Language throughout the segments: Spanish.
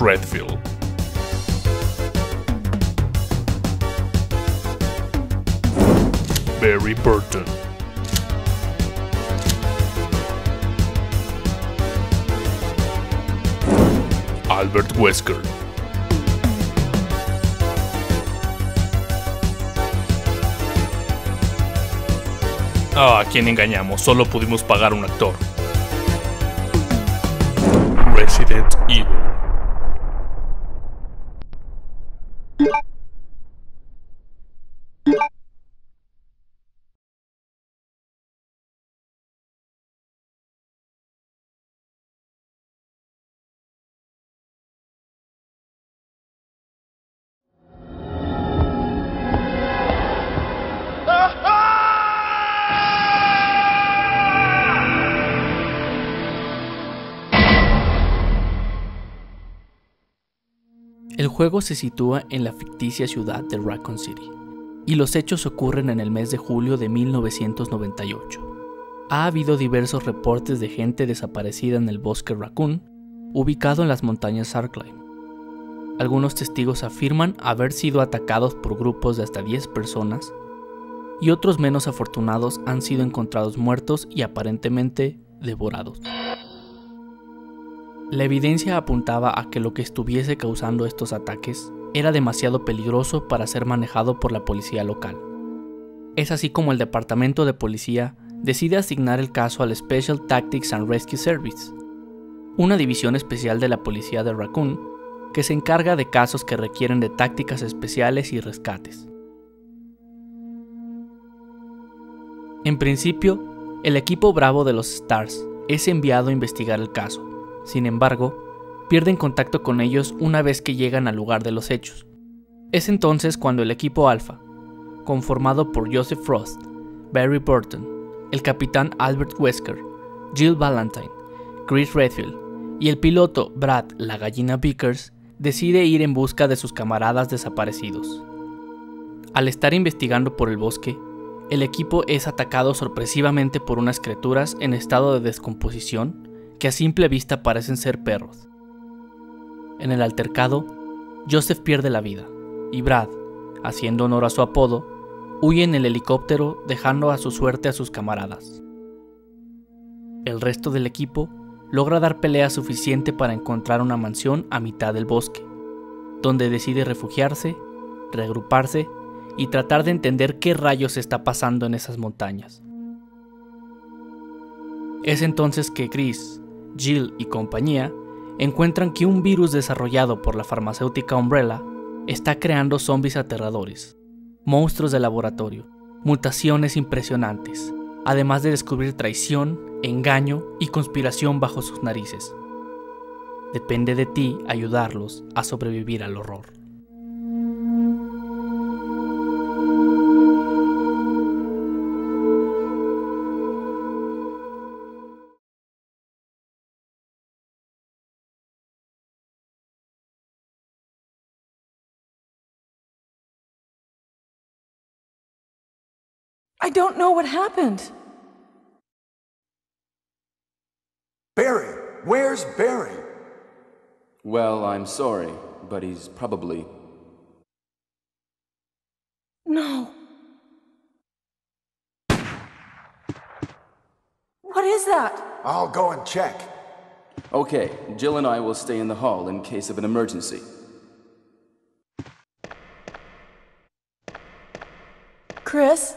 Redfield. Barry Burton. Albert Wesker. Ah, ¿a quién engañamos? Solo pudimos pagar un actor. Resident Evil. Juego se sitúa en la ficticia ciudad de Raccoon City, y los hechos ocurren en el mes de julio de 1998. Ha habido diversos reportes de gente desaparecida en el bosque Raccoon, ubicado en las montañas Sarkline. Algunos testigos afirman haber sido atacados por grupos de hasta 10 personas, y otros menos afortunados han sido encontrados muertos y aparentemente devorados. La evidencia apuntaba a que lo que estuviese causando estos ataques era demasiado peligroso para ser manejado por la policía local. Es así como el departamento de policía decide asignar el caso al Special Tactics and Rescue Service, una división especial de la policía de Raccoon que se encarga de casos que requieren de tácticas especiales y rescates. En principio, el equipo Bravo de los Stars es enviado a investigar el caso, sin embargo, pierden contacto con ellos una vez que llegan al lugar de los hechos. Es entonces cuando el equipo Alpha, conformado por Joseph Frost, Barry Burton, el capitán Albert Wesker, Jill Valentine, Chris Redfield y el piloto Brad la gallina Vickers, decide ir en busca de sus camaradas desaparecidos. Al estar investigando por el bosque, el equipo es atacado sorpresivamente por unas criaturas en estado de descomposición que a simple vista parecen ser perros. En el altercado, Joseph pierde la vida y Brad, haciendo honor a su apodo, huye en el helicóptero dejando a su suerte a sus camaradas. El resto del equipo logra dar pelea suficiente para encontrar una mansión a mitad del bosque, donde decide refugiarse, reagruparse y tratar de entender qué rayos está pasando en esas montañas. Es entonces que Chris, Jill y compañía encuentran que un virus desarrollado por la farmacéutica Umbrella está creando zombies aterradores, monstruos de laboratorio, mutaciones impresionantes, además de descubrir traición, engaño y conspiración bajo sus narices. Depende de ti ayudarlos a sobrevivir al horror. I don't know what happened. Barry! Where's Barry? Well, I'm sorry, but he's probably. No. What is that? I'll go and check. Okay, Jill and I will stay in the hall in case of an emergency. Chris?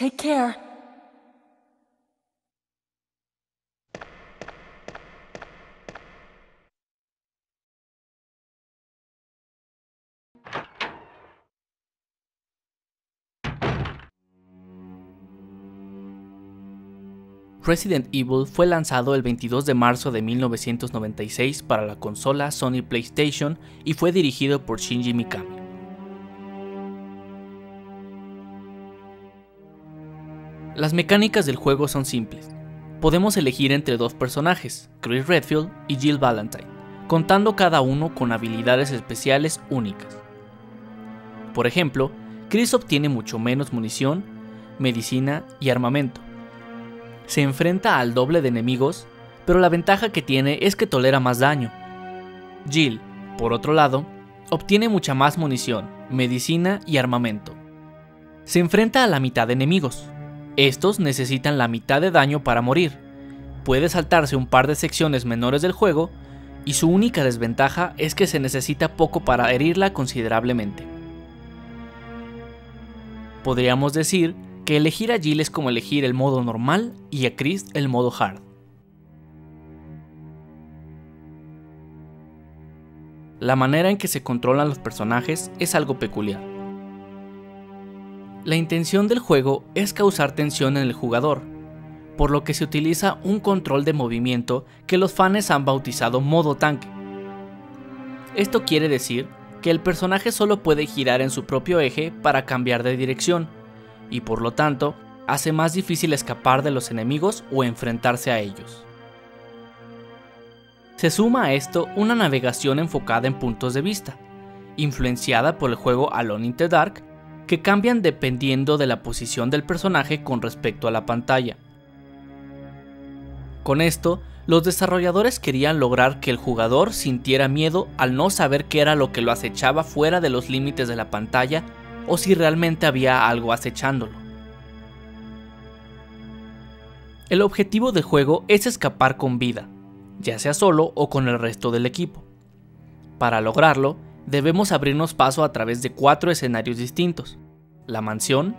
Take care. Resident Evil fue lanzado el 22 de marzo de 1996 para la consola Sony PlayStation y fue dirigido por Shinji Mikami. Las mecánicas del juego son simples. Podemos elegir entre dos personajes, Chris Redfield y Jill Valentine, contando cada uno con habilidades especiales únicas. Por ejemplo, Chris obtiene mucho menos munición, medicina y armamento. Se enfrenta al doble de enemigos, pero la ventaja que tiene es que tolera más daño. Jill, por otro lado, obtiene mucha más munición, medicina y armamento. Se enfrenta a la mitad de enemigos. Estos necesitan la mitad de daño para morir. Puede saltarse un par de secciones menores del juego y su única desventaja es que se necesita poco para herirla considerablemente. Podríamos decir que elegir a Jill es como elegir el modo normal y a Chris el modo hard. La manera en que se controlan los personajes es algo peculiar. La intención del juego es causar tensión en el jugador, por lo que se utiliza un control de movimiento que los fans han bautizado modo tanque. Esto quiere decir que el personaje solo puede girar en su propio eje para cambiar de dirección, y por lo tanto hace más difícil escapar de los enemigos o enfrentarse a ellos. Se suma a esto una navegación enfocada en puntos de vista, influenciada por el juego Alone in the Dark, que cambian dependiendo de la posición del personaje con respecto a la pantalla. Con esto, los desarrolladores querían lograr que el jugador sintiera miedo al no saber qué era lo que lo acechaba fuera de los límites de la pantalla o si realmente había algo acechándolo. El objetivo del juego es escapar con vida, ya sea solo o con el resto del equipo. Para lograrlo, debemos abrirnos paso a través de cuatro escenarios distintos, la mansión,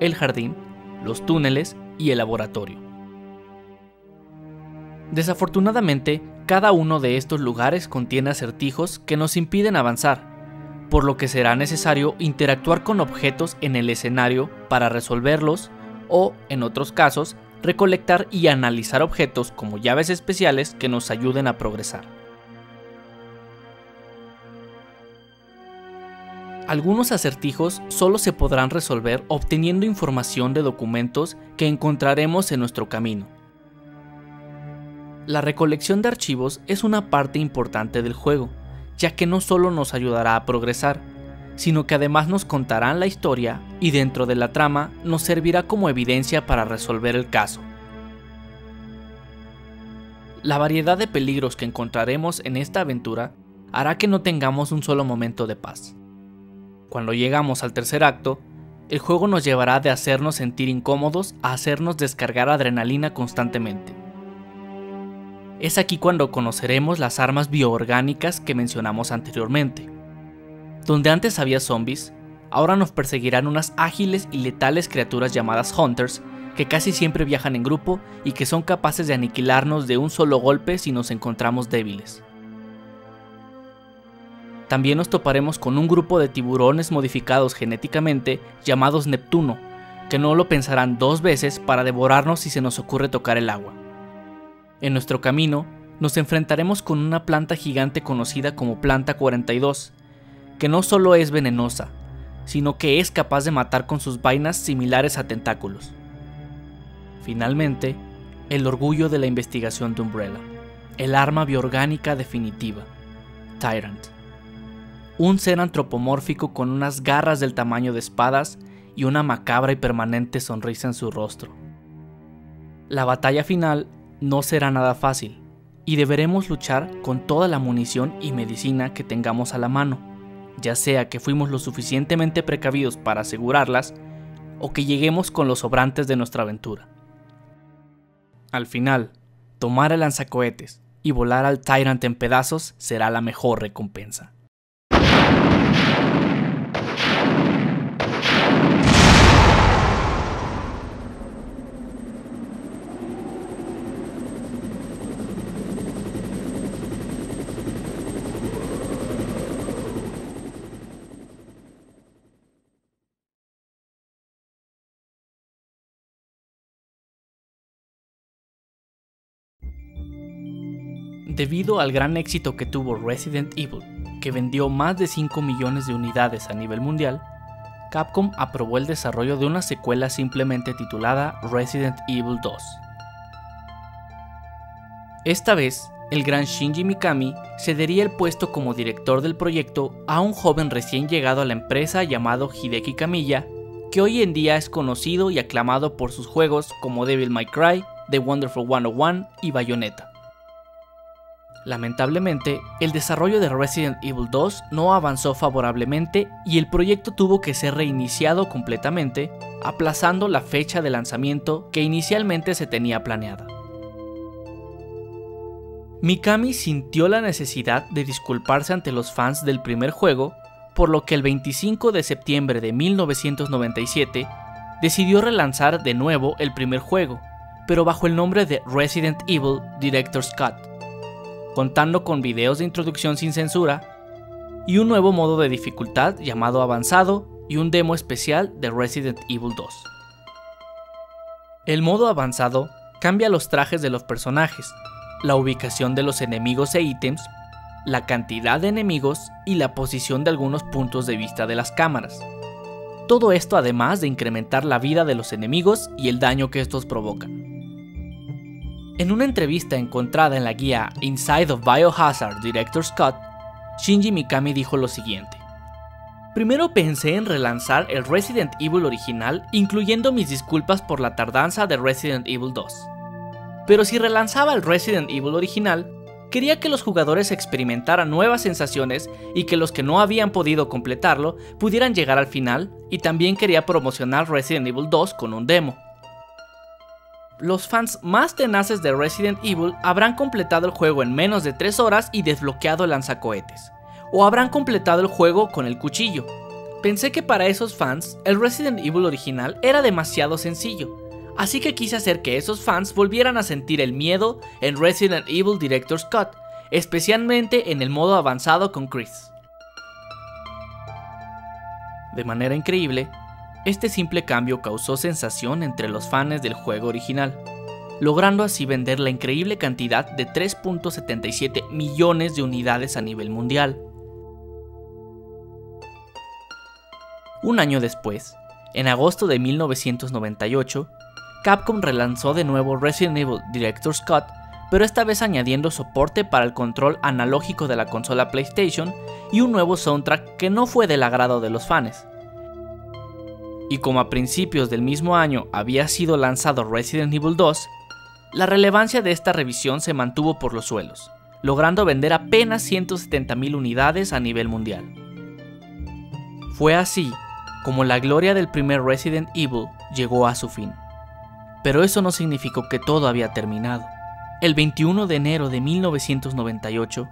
el jardín, los túneles y el laboratorio. Desafortunadamente, cada uno de estos lugares contiene acertijos que nos impiden avanzar, por lo que será necesario interactuar con objetos en el escenario para resolverlos o, en otros casos, recolectar y analizar objetos como llaves especiales que nos ayuden a progresar. Algunos acertijos solo se podrán resolver obteniendo información de documentos que encontraremos en nuestro camino. La recolección de archivos es una parte importante del juego, ya que no solo nos ayudará a progresar, sino que además nos contarán la historia y dentro de la trama nos servirá como evidencia para resolver el caso. La variedad de peligros que encontraremos en esta aventura hará que no tengamos un solo momento de paz. Cuando llegamos al tercer acto, el juego nos llevará de hacernos sentir incómodos a hacernos descargar adrenalina constantemente. Es aquí cuando conoceremos las armas bioorgánicas que mencionamos anteriormente. Donde antes había zombies, ahora nos perseguirán unas ágiles y letales criaturas llamadas Hunters que casi siempre viajan en grupo y que son capaces de aniquilarnos de un solo golpe si nos encontramos débiles. También nos toparemos con un grupo de tiburones modificados genéticamente llamados Neptuno, que no lo pensarán dos veces para devorarnos si se nos ocurre tocar el agua. En nuestro camino, nos enfrentaremos con una planta gigante conocida como Planta 42, que no solo es venenosa, sino que es capaz de matar con sus vainas similares a tentáculos. Finalmente, el orgullo de la investigación de Umbrella, el arma bioorgánica definitiva, Tyrant. Un ser antropomórfico con unas garras del tamaño de espadas y una macabra y permanente sonrisa en su rostro. La batalla final no será nada fácil y deberemos luchar con toda la munición y medicina que tengamos a la mano, ya sea que fuimos lo suficientemente precavidos para asegurarlas o que lleguemos con los sobrantes de nuestra aventura. Al final, tomar el lanzacohetes y volar al Tyrant en pedazos será la mejor recompensa. Debido al gran éxito que tuvo Resident Evil, que vendió más de 5 millones de unidades a nivel mundial, Capcom aprobó el desarrollo de una secuela simplemente titulada Resident Evil 2. Esta vez, el gran Shinji Mikami cedería el puesto como director del proyecto a un joven recién llegado a la empresa llamado Hideki Kamiya, que hoy en día es conocido y aclamado por sus juegos como Devil May Cry, The Wonderful 101 y Bayonetta. Lamentablemente, el desarrollo de Resident Evil 2 no avanzó favorablemente y el proyecto tuvo que ser reiniciado completamente, aplazando la fecha de lanzamiento que inicialmente se tenía planeada. Mikami sintió la necesidad de disculparse ante los fans del primer juego, por lo que el 25 de septiembre de 1997 decidió relanzar de nuevo el primer juego, pero bajo el nombre de Resident Evil Director's Cut contando con videos de introducción sin censura, y un nuevo modo de dificultad llamado avanzado y un demo especial de Resident Evil 2. El modo avanzado cambia los trajes de los personajes, la ubicación de los enemigos e ítems, la cantidad de enemigos y la posición de algunos puntos de vista de las cámaras. Todo esto además de incrementar la vida de los enemigos y el daño que estos provocan. En una entrevista encontrada en la guía Inside of Biohazard Director's Cut, Shinji Mikami dijo lo siguiente. Primero pensé en relanzar el Resident Evil original, incluyendo mis disculpas por la tardanza de Resident Evil 2. Pero si relanzaba el Resident Evil original, quería que los jugadores experimentaran nuevas sensaciones y que los que no habían podido completarlo pudieran llegar al final, y también quería promocionar Resident Evil 2 con un demo los fans más tenaces de Resident Evil habrán completado el juego en menos de 3 horas y desbloqueado lanzacohetes, o habrán completado el juego con el cuchillo. Pensé que para esos fans, el Resident Evil original era demasiado sencillo, así que quise hacer que esos fans volvieran a sentir el miedo en Resident Evil Director's Cut, especialmente en el modo avanzado con Chris. De manera increíble, este simple cambio causó sensación entre los fans del juego original, logrando así vender la increíble cantidad de 3.77 millones de unidades a nivel mundial. Un año después, en agosto de 1998, Capcom relanzó de nuevo Resident Evil Director's Cut, pero esta vez añadiendo soporte para el control analógico de la consola PlayStation y un nuevo soundtrack que no fue del agrado de los fans y como a principios del mismo año había sido lanzado Resident Evil 2, la relevancia de esta revisión se mantuvo por los suelos, logrando vender apenas 170.000 unidades a nivel mundial. Fue así como la gloria del primer Resident Evil llegó a su fin. Pero eso no significó que todo había terminado. El 21 de enero de 1998,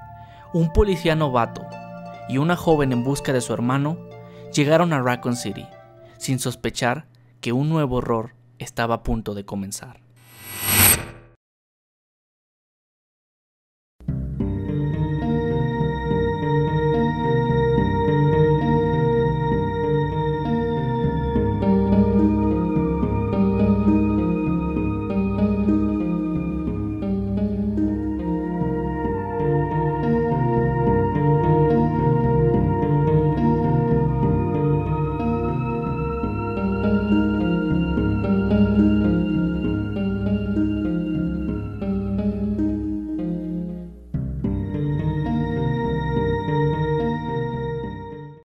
un policía novato y una joven en busca de su hermano llegaron a Raccoon City sin sospechar que un nuevo horror estaba a punto de comenzar.